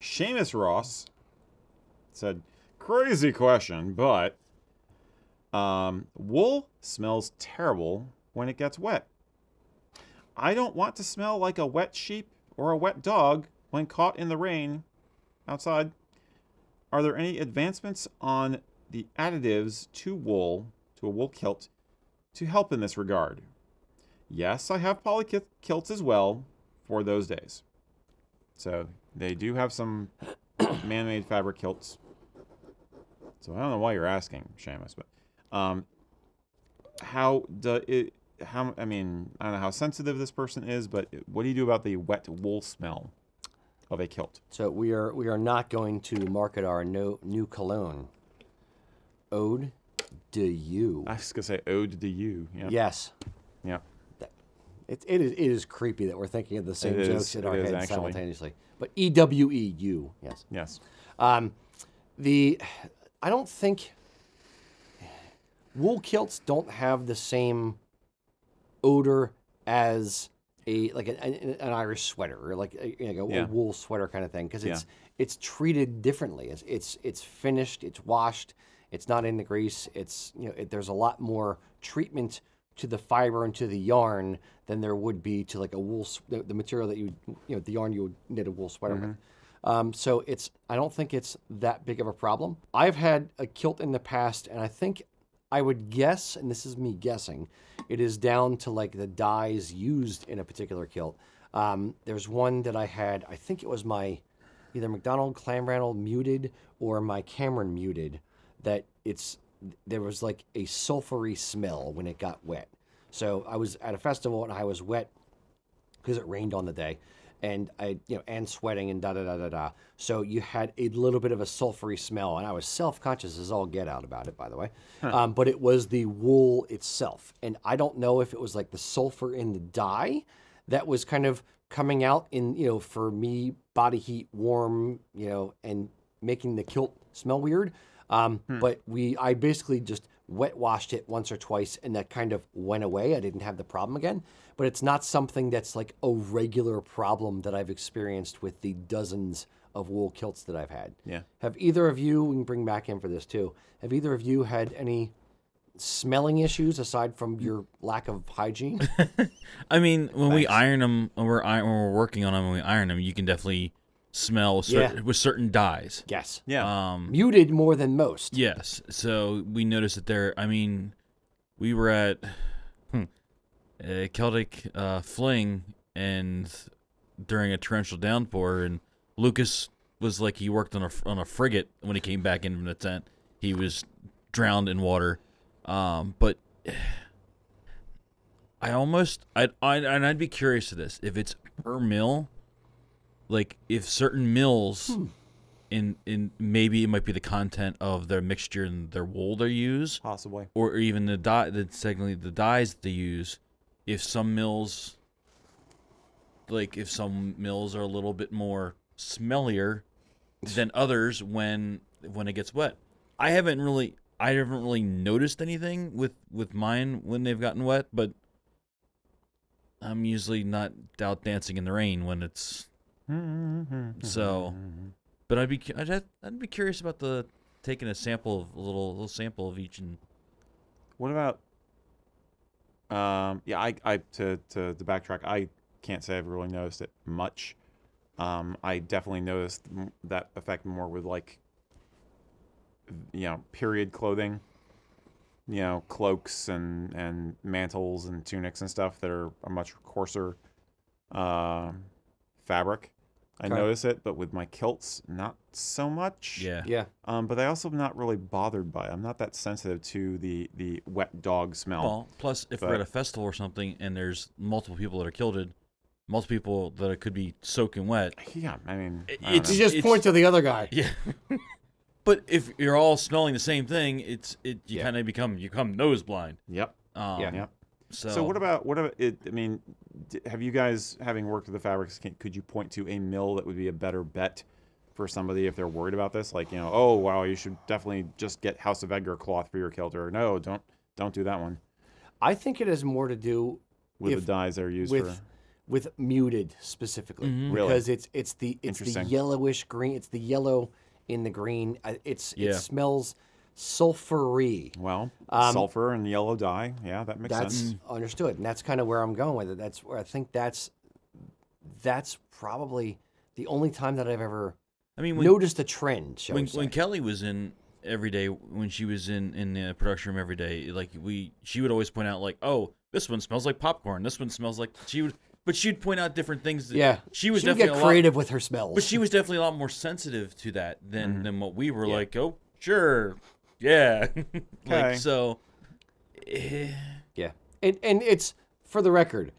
Seamus Ross said, crazy question, but um, wool smells terrible when it gets wet. I don't want to smell like a wet sheep or a wet dog when caught in the rain outside. Are there any advancements on the additives to wool, to a wool kilt, to help in this regard? Yes, I have poly kilts as well for those days. So they do have some man-made fabric kilts. So I don't know why you're asking, Seamus, but um, how do it? How I mean, I don't know how sensitive this person is, but what do you do about the wet wool smell of a kilt? So we are we are not going to market our no, new cologne. Ode to you. I was gonna say ode to you. Yeah. Yes. Yeah. It, it is it is creepy that we're thinking of the same It jokes is, in our heads actually. simultaneously. But E W E U. Yes. Yes. Um, the I don't think wool kilts don't have the same odor as a like an, an, Irish sweater or like a, you know, a Yeah. wool sweater kind of thing because it's Yeah. it's treated differently. It's it's it's finished. It's washed. It's not in the grease. It's you know it, there's a lot more treatment to the fiber and to the yarn than there would be to like a wool the, the material that you you know the yarn you would knit a wool sweater with. Um, so it's I don't think it's that big of a problem. I've had a kilt in the past, and I think I would guess, and this is me guessing, it is down to like the dyes used in a particular kilt. Um, there's one that I had, I think it was my either McDonald Clanranald muted or my Cameron muted that it's there was like a sulfury smell when it got wet. So I was at a festival and I was wet because it rained on the day and I, you know, and sweating and da da da da da. So you had a little bit of a sulfury smell, and I was self conscious as all get out about it, by the way. Um, but it was the wool itself, and I don't know if it was like the sulfur in the dye that was kind of coming out in, you know, for me, body heat, warm, you know, and making the kilt smell weird. Um, But we, I basically just wet washed it once or twice, and that kind of went away. I didn't have the problem again. But it's not something that's like a regular problem that I've experienced with the dozens of wool kilts that I've had. Yeah. Have either of you, we can bring back in for this too, have either of you had any smelling issues aside from your lack of hygiene? I mean, when we iron them, when we're when we're working on them, when we iron them, you can definitely smell certain, Yeah. with certain dyes. yes. Yeah. Um, Muted more than most. yes. So we noticed that there. I mean, we were at hmm, a Celtic uh, fling, and during a torrential downpour, and Lucas was like he worked on a on a frigate when he came back in from the tent. He was drowned in water. Um, but I almost I I and I'd be curious to this if it's per mill, like if certain mills, hmm. in in maybe it might be the content of their mixture and their wool they use, Possibly. or even the dye the secondly the dyes that they use. If some mills, like if some mills are a little bit more smellier than others when when it gets wet. I haven't really I haven't really noticed anything with with mine when they've gotten wet, but I'm usually not out dancing in the rain when it's so. But I'd be I'd, have- I'd be curious about the taking a sample of a little little sample of each and What about? Um, yeah, I, I to to the backtrack, I can't say I've really noticed it much. Um, I definitely noticed that effect more with like, you know, period clothing. You know, cloaks and and mantles and tunics and stuff that are a much coarser, uh, fabric. I Okay. notice it, but with my kilts, not so much. yeah. Yeah. Um, but I also am not really bothered by it. I'm not that sensitive to the the wet dog smell. Well, plus if we're at a festival or something and there's multiple people that are kilted, multiple people that it could be soaking wet. yeah, I mean, It- I don't it's- You know. just point to the other guy. Yeah. but if you're all smelling the same thing, it's it you Yeah. kind of become you become nose blind. yep, Um, Yeah. yep. So, So, what about what about it? I mean, have you guys having worked with the fabrics? Can, could you point to a mill that would be a better bet for somebody if they're worried about this? Like, you know, oh wow, you should definitely just get House of Edgar cloth for your kilt, or no, don't don't do that one I think it has more to do with If- the dyes that are used with for. with muted specifically mm-hmm. Really? because it's it's the it's the yellowish green. It's the yellow in the green. It's Yeah. it smells sulfury. Well, Um, sulfur and yellow dye. Yeah, that makes That's sense. understood, and that's kind of where I'm going with it. That's where I think that's that's probably the only time that I've ever I mean, when, noticed a trend. Shall when, we say? when Kelly was in every day, when she was in in the production room every day, like we, she would always point out like, oh, this one smells like popcorn. This one smells like she would, but she would point out different things. That yeah, she was she definitely get a lot- creative with her smells. But she was definitely a lot more sensitive to that than than what we were. Yeah. Like, oh, sure, yeah, Okay. like so. eh, Yeah. And and it's for the record,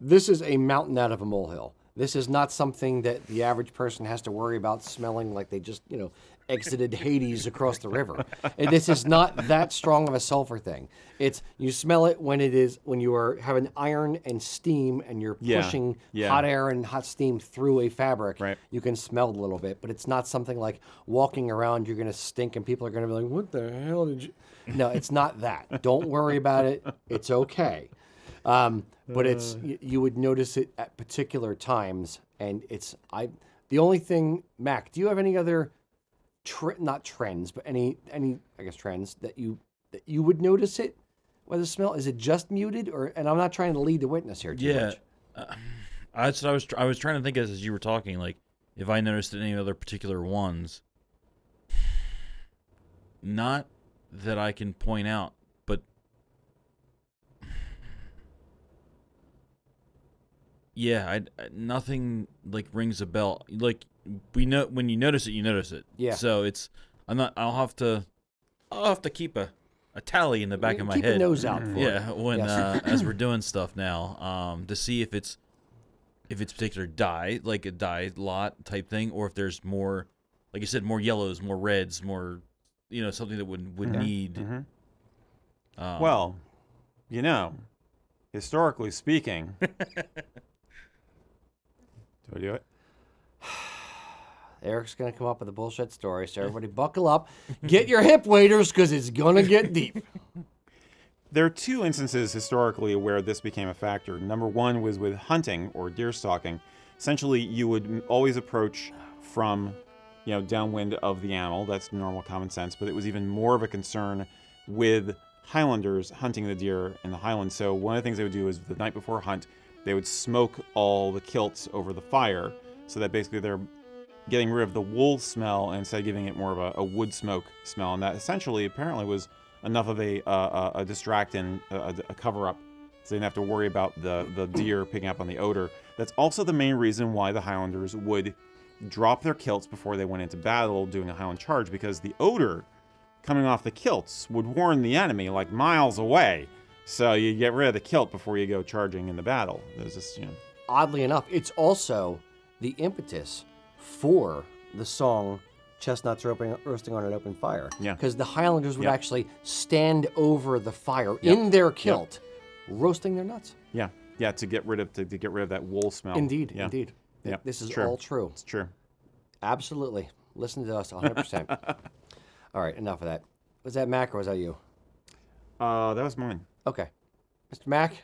this is a mountain out of a molehill. This is not something that the average person has to worry about smelling like they just, you know, exited Hades across the river. And this is not that strong of a sulfur thing. It's you smell it when it is when you are having iron and steam and you're Yeah, pushing yeah. hot air and hot steam through a fabric. Right. You can smell it a little bit, but it's not something like walking around you're gonna stink and people are gonna be like, What the hell did you No, it's not that. Don't worry about it. It's okay. Um, but it's you, you would notice it at particular times, and it's I. The only thing, Mac, do you have any other, tre- not trends, but any any I guess trends that you that you would notice it? With the smell, is it just muted, or and I'm not trying to lead the witness here. Too Yeah. much. Uh, that's what I was. tr- I was trying to think as, as you were talking, like if I noticed any other particular ones. Not that I can point out, but yeah, I, I- nothing like rings a bell. Like we know when you notice it, you notice it. Yeah. So it's I'm not. I'll have to. I'll have to keep a, a tally in the back of my Keep head. a nose out for it. Yeah, when Yes. uh, as we're doing stuff now, um, to see if it's if it's particular dye, like a dye lot type thing, or if there's more, like you said, more yellows, more reds, more, you know, something that would would need. Mhm. Um, Well, you know, historically speaking. do I do it? Erik's gonna come up with a bullshit story, so everybody buckle up, get your hip waders, because it's gonna get deep. There are two instances historically where this became a factor. Number one was with hunting or deer stalking. Essentially, you would always approach from, you know, downwind of the animal. That's normal common sense. But it was even more of a concern with Highlanders hunting the deer in the Highlands. So one of the things they would do is the night before a hunt, they would smoke all the kilts over the fire, so that basically they're getting rid of the wool smell and instead giving it more of a, a wood smoke smell. And that essentially, apparently, was enough of a a, a distract and a, a cover up, so they didn't have to worry about the the deer picking up on the odor. That's also the main reason why the Highlanders would drop their kilts before they went into battle doing a Highland charge because the odor coming off the kilts would warn the enemy like miles away. So you get rid of the kilt before you go charging in the battle. There's this, you know, Oddly enough, it's also the impetus for the song "Chestnuts Roasting, roasting on an Open Fire." Yeah. because the Highlanders would actually stand over the fire in their kilt, roasting their nuts. yeah, yeah, to get rid of to, to get rid of that wool smell. Indeed, indeed. Yeah, This is true. all true. It's true. Absolutely. Listen to us 100%. all right, enough of that. Was that Mac or was that you? Uh, that was mine. Okay. Mr. Mac,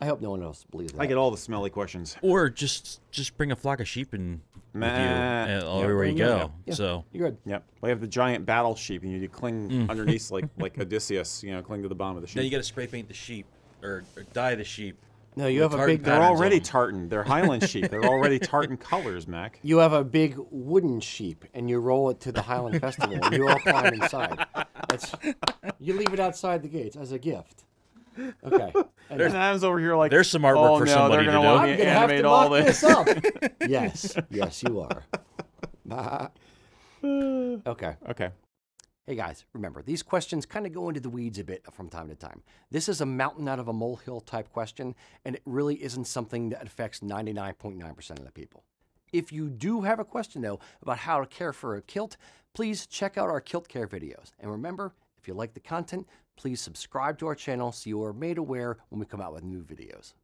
I hope no one else believes that. I get all the smelly questions. or just just bring a flock of sheep and with you Nah. uh, everywhere you Yeah, go. yeah. So You're good. Yep. We have the giant battle sheep, and you cling Mm. underneath like like Odysseus, you know, cling to the bottom of the sheep. now you got to spray paint the sheep or, or dye the sheep. No, you have a big They're already tartan. They're Highland sheep. They're already tartan colors, Mac. You have a big wooden sheep, and you roll it to the Highland Festival, and you all climb inside. That's, you leave it outside the gates as a gift. Okay. And And Adam's over here like There's some artwork oh, for no, somebody they're to do. want I'm me to gonna have to animate all mock this. this up. yes, yes, you are. okay. Okay. Hey guys, remember, these questions kind of go into the weeds a bit from time to time. This is a mountain out of a molehill type question, and it really isn't something that affects 99.9% of the people. If you do have a question, though, about how to care for a kilt, please check out our kilt care videos. And remember, if you like the content, please subscribe to our channel so you are made aware when we come out with new videos.